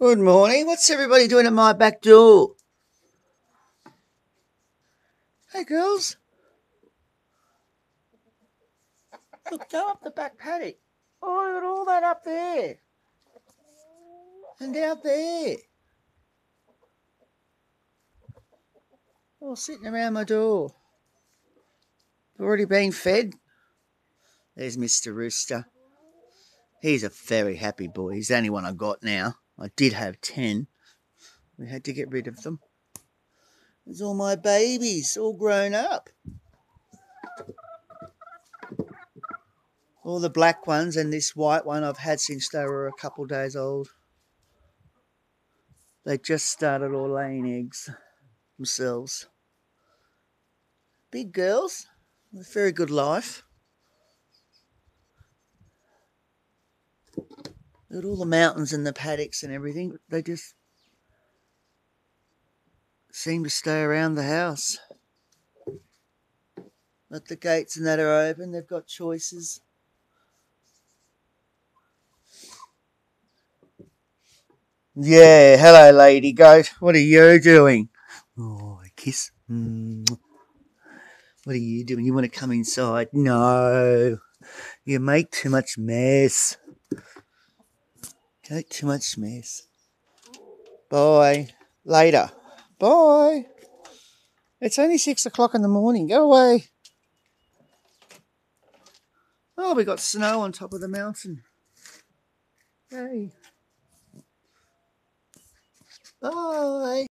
Good morning. What's everybody doing at my back door? Hey, girls. Look, go up the back paddock. Oh, look at all that up there. And out there. All sitting around my door. Already been fed. There's Mr. Rooster. He's a very happy boy. He's the only one I got now. I did have 10. We had to get rid of them. There's all my babies, all grown up. All the black ones and this white one I've had since they were a couple days old. They just started all laying eggs themselves. Big girls, a very good life. At all the mountains and the paddocks and everything. They just seem to stay around the house. But the gates and that are open. They've got choices. Yeah, hello, lady goat. What are you doing? Oh, a kiss. Mm. What are you doing? You want to come inside? No. You make too much mess. Make too much mess. Bye. Later. Bye. It's only six o'clock in the morning. Go away. Oh, we got snow on top of the mountain. Hey. Bye.